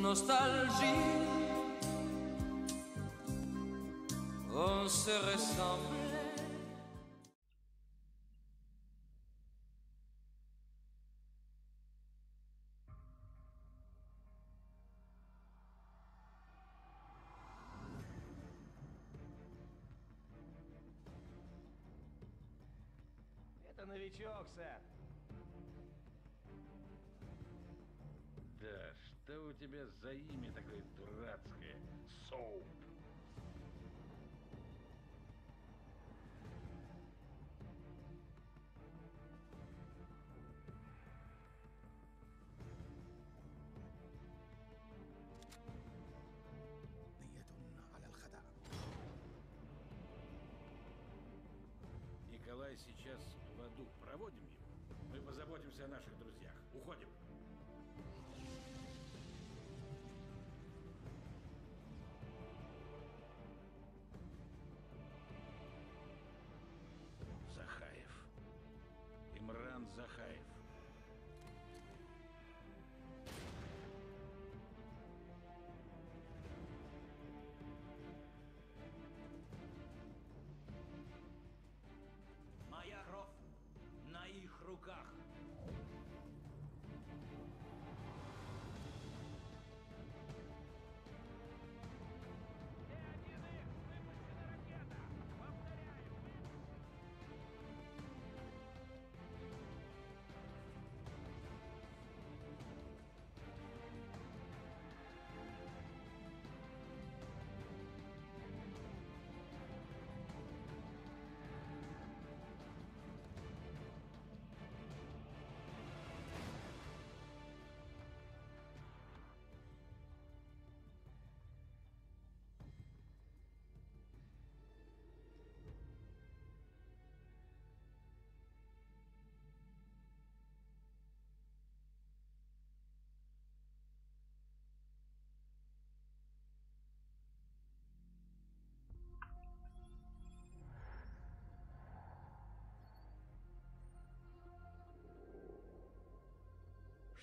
nostalgie. On se ressemblait. Это новичок, сэр. Тебе за имя такое дурацкое? Соуп. Николай сейчас в аду. Проводим его? Мы позаботимся о наших друзьях. Уходим.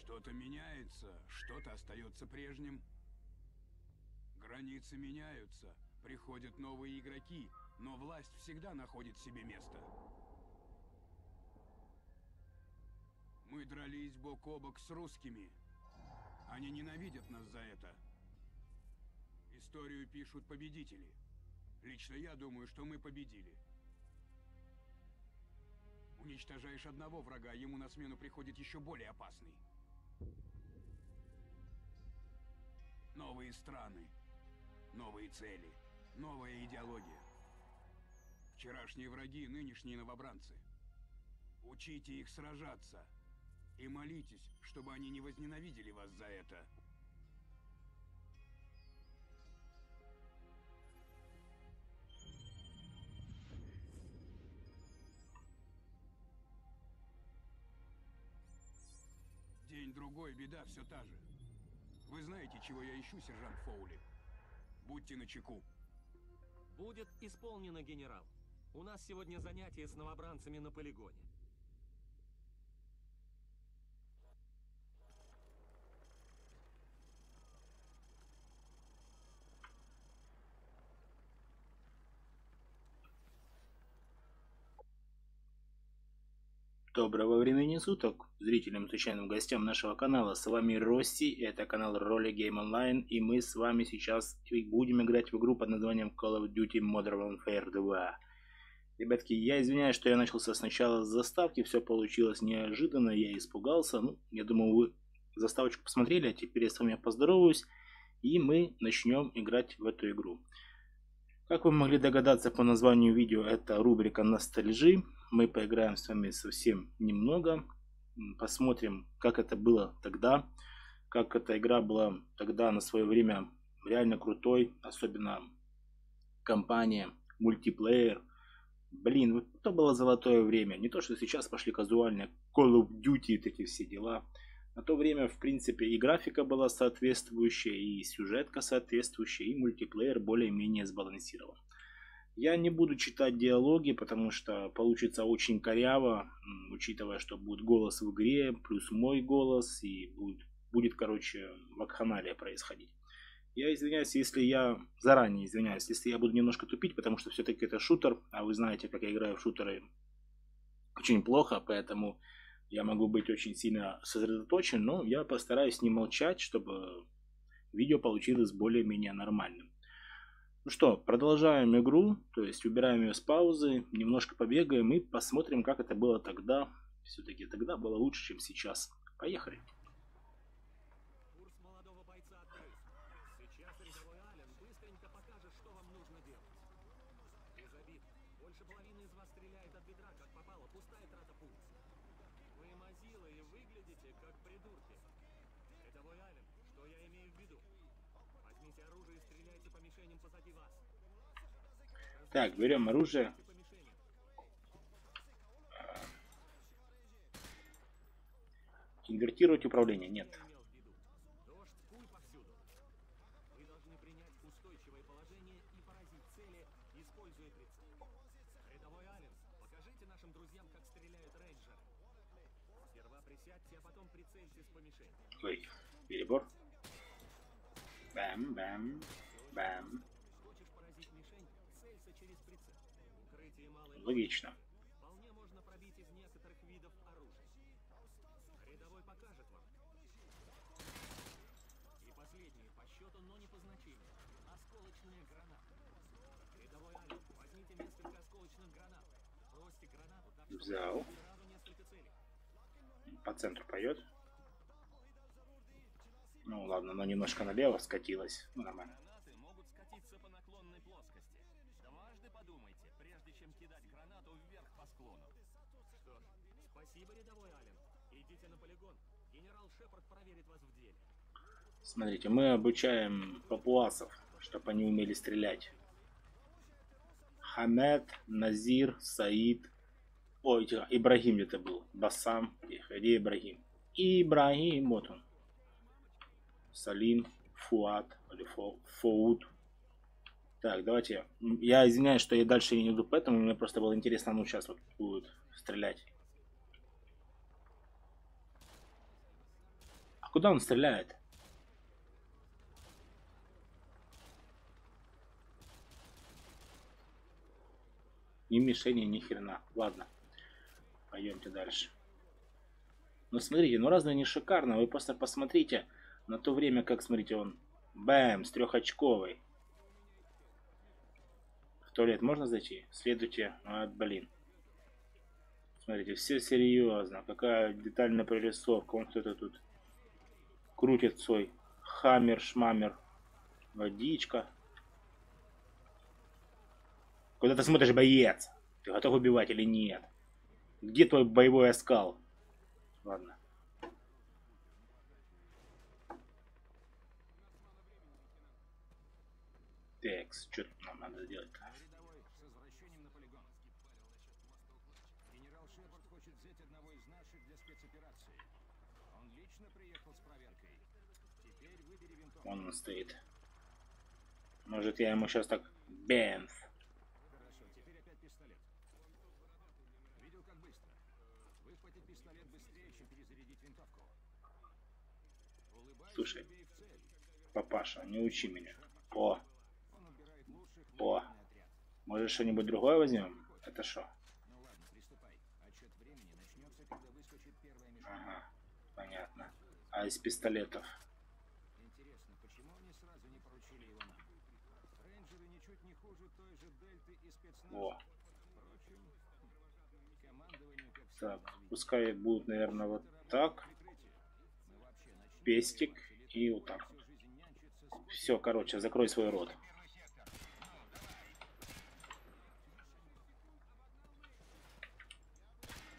Что-то меняется, что-то остается прежним. Границы меняются, приходят новые игроки, но власть всегда находит себе место. Мы дрались бок о бок с русскими. Они ненавидят нас за это. Историю пишут победители. Лично я думаю, что мы победили. Уничтожаешь одного врага, ему на смену приходит еще более опасный. Новые страны, новые цели, новая идеология. Вчерашние враги, нынешние новобранцы. Учите их сражаться. И молитесь, чтобы они не возненавидели вас за это. День-другой, беда все та же. Вы знаете, чего я ищу, сержант Фоули? Будьте начеку. Будет исполнено, генерал. У нас сегодня занятие с новобранцами на полигоне. Доброго времени суток, зрителям случайным гостям нашего канала. С вами Рости, это канал Роли Game Online, и мы с вами сейчас будем играть в игру под названием Call of Duty Modern Warfare 2. Ребятки, я извиняюсь, что я начался сначала с заставки, все получилось неожиданно, я испугался. Ну, я думаю, вы заставочку посмотрели, а теперь я с вами поздороваюсь, и мы начнем играть в эту игру. Как вы могли догадаться по названию видео, это рубрика ностальжи. Мы поиграем с вами совсем немного. Посмотрим, как это было тогда. Как эта игра была тогда на свое время реально крутой. Особенно компания, мультиплеер. Блин, это было золотое время. Не то, что сейчас пошли казуальные Call of Duty, эти все дела. На то время, в принципе, и графика была соответствующая, и сюжетка соответствующая, и мультиплеер более-менее сбалансирован. Я не буду читать диалоги, потому что получится очень коряво, учитывая, что будет голос в игре, плюс мой голос, и будет будет, короче, вакханалия происходить. Я извиняюсь, если я заранее извиняюсь, если я буду немножко тупить, потому что все-таки это шутер, а вы знаете, как я играю в шутеры очень плохо, поэтому я могу быть очень сильно сосредоточен, но я постараюсь не молчать, чтобы видео получилось более-менее нормальным. Ну что, продолжаем игру, то есть убираем ее с паузы, немножко побегаем и посмотрим, как это было тогда. Все-таки тогда было лучше, чем сейчас. Поехали. Курс молодого бойца открыт. Сейчас рядовой Ален быстренько покажет, что вам нужно делать. Без обид. Больше половины из вас стреляет от бедра, как попало. Пустая трата пульс. Вы мазилы и выглядите, как придурки. Рядовой Ален, что я имею в виду? Возьмите оружие и стреляйте по мишеням позади вас. Так, берем оружие. По мишеням. Инвертировать управление. Нет. имел в виду. Дождь, пуль повсюду. Вы должны принять устойчивое положение и поразить цели, используя прицел. Рядовой Ален, покажите нашим друзьям, как стреляют рейнджеры. Сперва присядьте, а потом прицельтесь по мишени. Ой, перебор. Бэм, бэм, бэм. Логично. вполне можно пробить из некоторых видов оружия. Рядовой покажет вам. И последнее по счету, но не по значению. Осколочные гранаты. Рядовой Ален, возьмите несколько осколочных гранат. Бросьте гранату так, чтобы Взял. сразу несколько целей. По центру поет. Ну ладно, но немножко налево скатилась. Ну, нормально. Смотрите, мы обучаем папуасов, чтобы они умели стрелять. Хамед, Назир, Саид. Ой, Ибрагим где-то был. Басам. Где Ибрагим? Ибрагим, вот он. Салим, Фуат, или Фо, Фоуд. Так, давайте. Я извиняюсь, что я дальше не иду, поэтому мне просто было интересно, ну сейчас вот будет стрелять. А куда он стреляет? Ни мишени, ни хрена. Ладно. Пойдемте дальше. Ну смотрите, ну разве не шикарно? Вы просто посмотрите на то время, как, смотрите, он бэм, с трехочковой. В туалет можно зайти? Следуйте. А, блин. Смотрите, все серьезно. Какая детальная прорисовка. Он кто-то тут крутит свой хаммер, шмамер. Водичка. Куда ты смотришь, боец? Ты готов убивать или нет? Где твой боевой оскал? Ладно. Так, что нам надо сделать? Рядовой, с возвращением на полигон. Генерал Шепард хочет взять одного из наших для спецоперации. Он лично приехал с проверкой. Теперь выбери винтовку. Вон он стоит. Может, я ему сейчас так... Улыбайся Слушай. Папаша, не учи меня. О, О. может что-нибудь другое возьмем? Это что? Ага, понятно. А из пистолетов? Интересно, почему они сразу не поручили его нам? Рейнджеры ничуть не хуже той же Дельты О, так, пускай будет, наверное, вот так. Пестик и вот так Все, короче, закрой свой рот.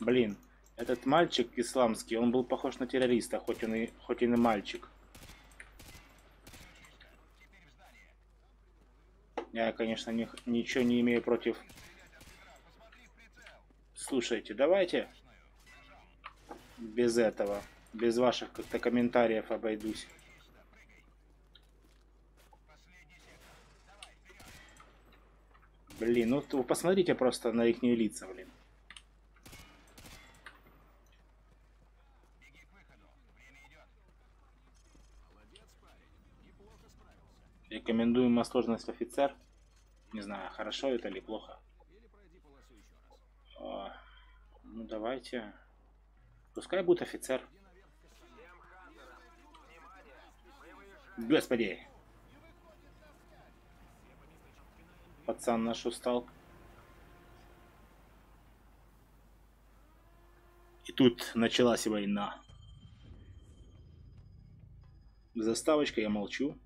Блин, этот мальчик исламский, он был похож на террориста, хоть он и, хоть и мальчик. Я, конечно, ни- ничего не имею против... Слушайте, давайте без этого, без ваших как-то комментариев обойдусь. Блин, ну посмотрите просто на их лица, блин. Рекомендуемая сложность офицер. Не знаю, хорошо это или плохо. А, ну давайте. Пускай будет офицер. Господи. Пацан наш устал. И тут началась война. Заставочка, я молчу.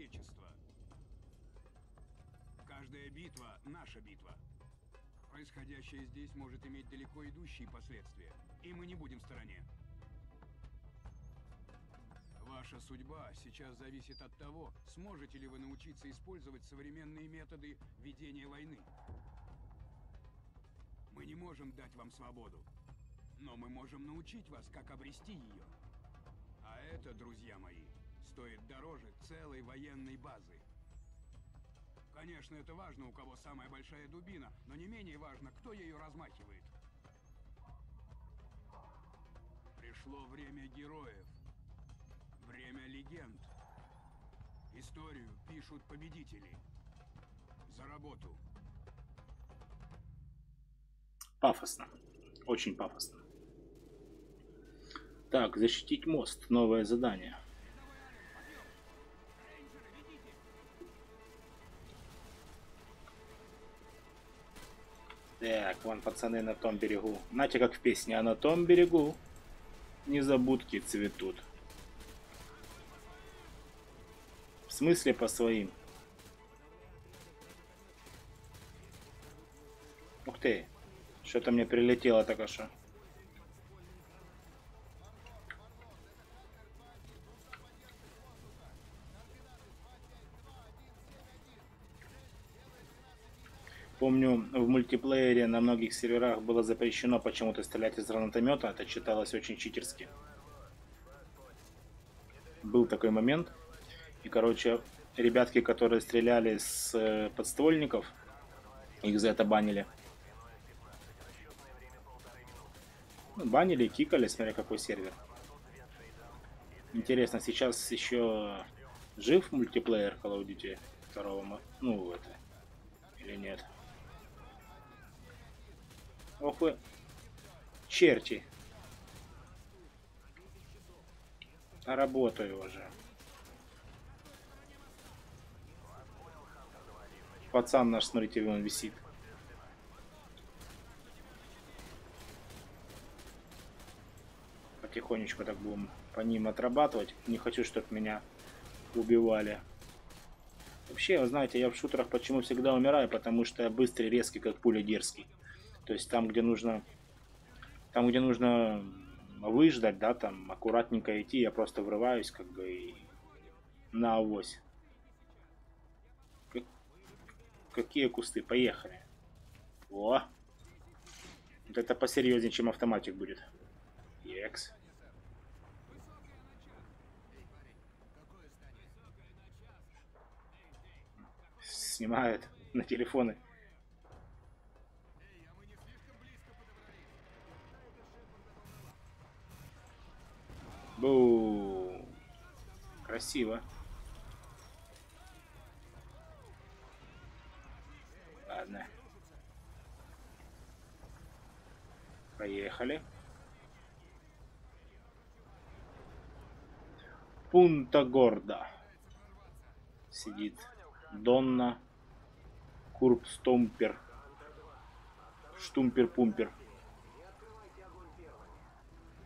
Человечества. Каждая битва — наша битва. Происходящее здесь может иметь далеко идущие последствия, и мы не будем в стороне. Ваша судьба сейчас зависит от того, сможете ли вы научиться использовать современные методы ведения войны. Мы не можем дать вам свободу, но мы можем научить вас, как обрести ее. А это, друзья мои, стоит дороже целой военной базы. Конечно, это важно, у кого самая большая дубина, но не менее важно, кто ее размахивает. Пришло время героев. Время легенд. Историю пишут победители. За работу. Пафосно. Очень пафосно. Так, защитить мост. Новое задание. Так, вон пацаны на том берегу. Знаете, как в песне, а на том берегу незабудки цветут. В смысле по своим? Ух ты, что-то мне прилетело только что. Помню, в мультиплеере на многих серверах было запрещено почему-то стрелять из гранатомета. Это читалось очень читерски. Был такой момент. И, короче, ребятки, которые стреляли с э, подствольников, их за это банили. Ну, банили, кикали, смотря какой сервер. Интересно, сейчас еще жив мультиплеер Call of Duty второго, мо- ну, это, или нет? Ох вы, черти. А работаю уже. Пацан наш, смотрите, он висит. Потихонечку так будем по ним отрабатывать. Не хочу, чтобы меня убивали. Вообще, вы знаете, я в шутерах почему всегда умираю, потому что я быстрый, резкий, как пуля дерзкий. То есть там, где нужно, там, где нужно выждать, да, там аккуратненько идти, я просто врываюсь, как бы, и на авось. Как- Какие кусты? Поехали. О! Вот это посерьезнее, чем автоматик будет. Екс. Снимают на телефоны. Красиво. Ладно. Поехали. Пунта Горда. Сидит Донна. Курб Стомпер. Штумпер-пумпер.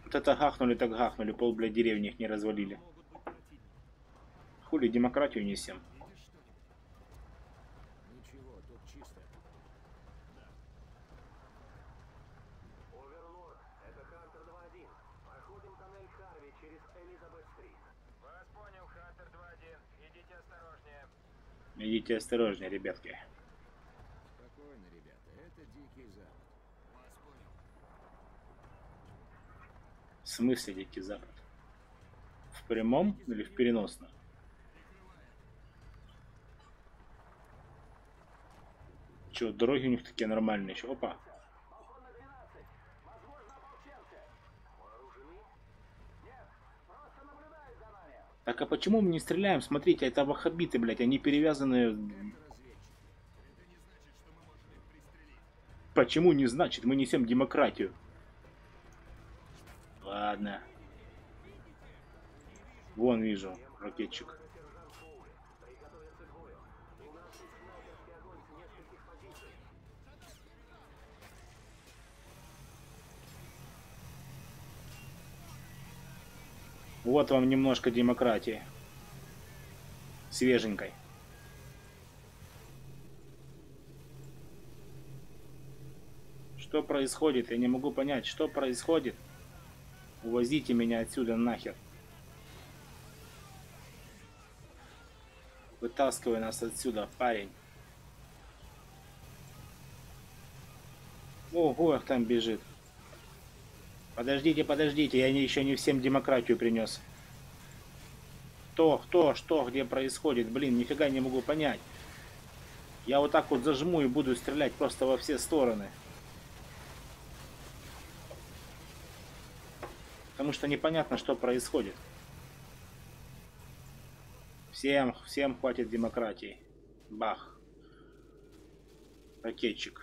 Вот это гахнули, так гахнули. Пол, блядь, деревни их не развалили. Хули демократию несем. Ничего, тут чисто. Оверлорд, это Хантер 2-1. Проходим тоннель Харви через Элизабет-стрит. Вас понял, Хантер 2-1. Идите осторожнее. Идите осторожнее, ребятки. Спокойно, ребята, это Дикий Запад. В смысле Дикий Запад? В прямом или в переносном? Че, дороги у них такие нормальные еще. Опа. Так а почему мы не стреляем? Смотрите, это ваххабиты, блядь, они перевязаны... Почему не значит? Мы несем демократию. Ладно. Вон вижу, ракетчик. Вот вам немножко демократии. Свеженькой. Что происходит? Я не могу понять, что происходит. Увозите меня отсюда нахер. Вытаскивай нас отсюда, парень. Ого, там бежит. Подождите, подождите, я не, еще не всем демократию принес. Кто, кто, что, где происходит? Блин, нифига не могу понять. Я вот так вот зажму и буду стрелять просто во все стороны. Потому что непонятно, что происходит. Всем, всем хватит демократии. Бах. Ракетчик.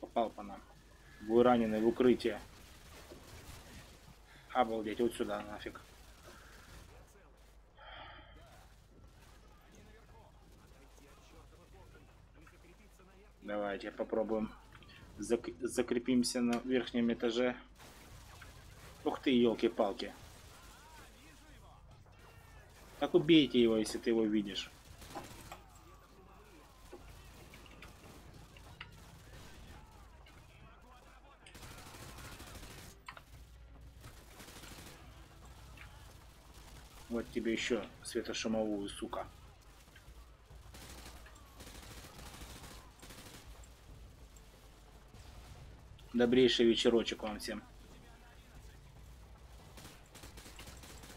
Попал по нам. Вы ранены в укрытие. Обалдеть, вот сюда нафиг. Давайте попробуем. Зак закрепимся на верхнем этаже. Ух ты, елки-палки. Так убейте его, если ты его видишь. Вот тебе еще светошумовую, сука. Добрейший вечерочек вам всем.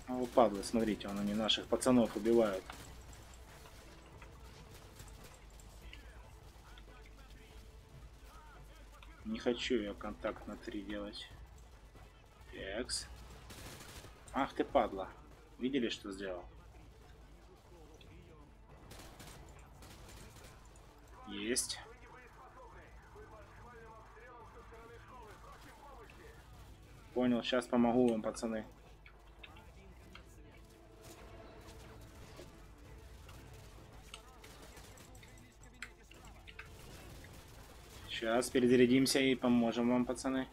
А вы падлы, смотрите, он они наших пацанов убивают. Не хочу я контакт на 3 делать. Экс. Ах ты падла. Видели, что сделал? Есть. Понял, сейчас помогу вам, пацаны. Сейчас перезарядимся и поможем вам, пацаны.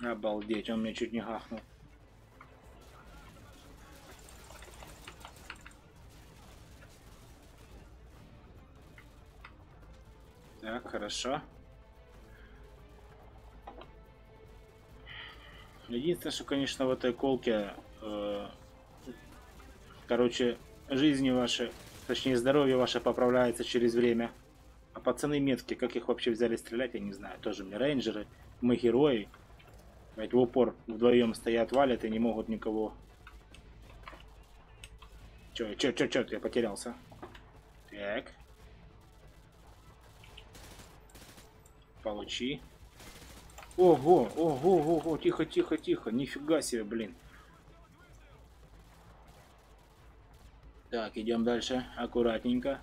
Обалдеть, он меня чуть не гахнул. Так, хорошо. Единственное, что, конечно, в этой колке, э, короче, жизни ваши, точнее, здоровье ваше поправляется через время. А пацаны метки, как их вообще взяли стрелять, я не знаю. Тоже мне рейнджеры, мы герои. Ведь в упор вдвоем стоят, валят и не могут никого. Чё, чё, чё, чё, я потерялся. Так. Получи. Ого, ого, ого, тихо, тихо, тихо. Нифига себе, блин. Так, идем дальше. Аккуратненько.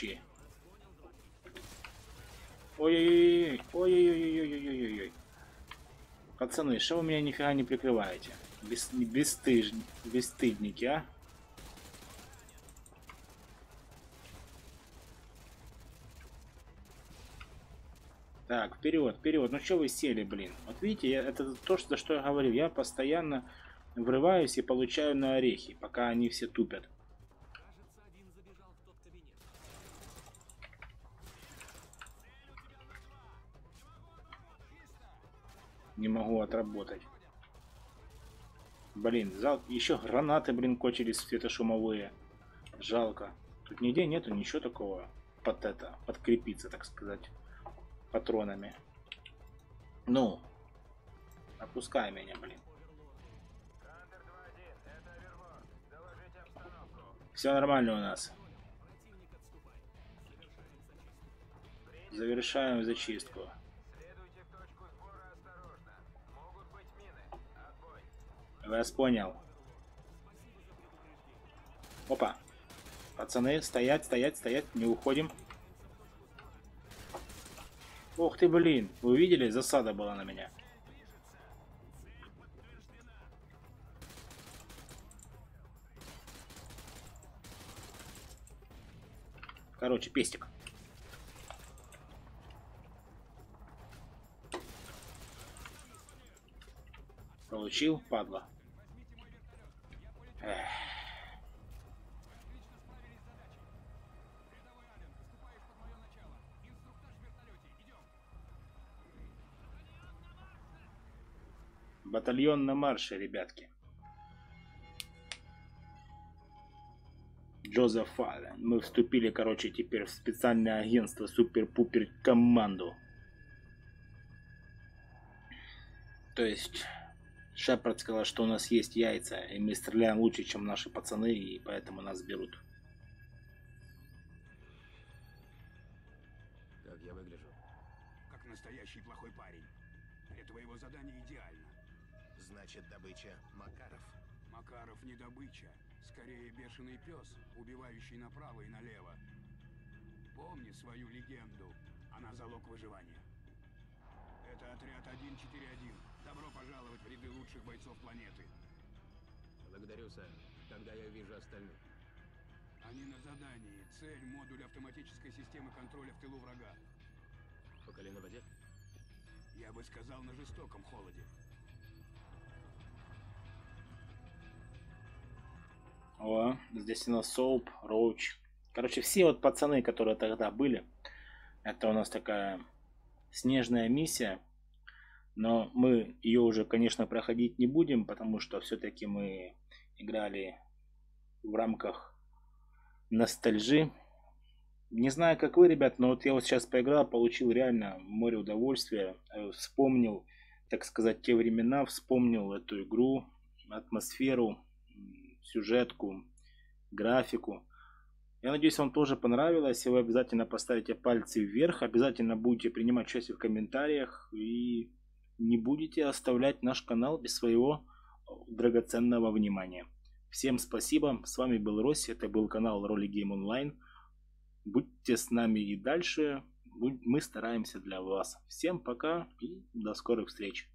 Получи. Ой-ой-ой, ой-ой-ой-ой-ой-ой-ой. Пацаны, что вы меня нифига не прикрываете? Бес, бесстыж, бесстыдники, а? Так, вперед, вперед. Ну что вы сели, блин? Вот видите, я, это то, что, что я говорил. Я постоянно врываюсь и получаю на орехи, пока они все тупят. Не могу отработать. Блин, зал... еще гранаты, блин, кончились светошумовые. Жалко. Тут нигде нету ничего такого под это, подкрепиться, так сказать, патронами. Ну, опускай меня, блин. Хантер 2-1, это Аверворд. Доложите обстановку. Все нормально у нас. Завершаем зачистку. Вас понял. Опа. Пацаны, стоять, стоять, стоять, не уходим. Ух ты, блин. Вы увидели? Засада была на меня. Короче, пестик. Получил, падла. Батальон на марше, ребятки. Джозеф Аллен. Мы вступили, короче, теперь в специальное агентство Супер-Пупер команду. То есть Шепард сказал, что у нас есть яйца, и мы стреляем лучше, чем наши пацаны, и поэтому нас берут. Как я выгляжу? Как настоящий плохой парень. Для твоего задания идеально. Значит, добыча Макаров. Макаров не добыча. Скорее бешеный пес, убивающий направо и налево. Помни свою легенду. Она залог выживания. Это отряд 141. Добро пожаловать в ряды лучших бойцов планеты. Благодарю, сэр. Когда я увижу остальных? Они на задании. Цель – модуль автоматической системы контроля в тылу врага. По колено в воде? Я бы сказал, на жестоком холоде. О, здесь у нас Соуп, Роуч. Короче, все вот пацаны, которые тогда были, это у нас такая снежная миссия. Но мы ее уже, конечно, проходить не будем, потому что все-таки мы играли в рамках ностальжи. Не знаю, как вы, ребят, но вот я вот сейчас поиграл, получил реально море удовольствия. Э, Вспомнил, так сказать, те времена, вспомнил эту игру, атмосферу, сюжетку, графику. Я надеюсь, вам тоже понравилось, вы обязательно поставите пальцы вверх, обязательно будете принимать участие в комментариях и не будете оставлять наш канал без своего драгоценного внимания. Всем спасибо, с вами был Росси, это был канал Роли Гейм Онлайн. Будьте с нами и дальше, мы стараемся для вас. Всем пока и до скорых встреч.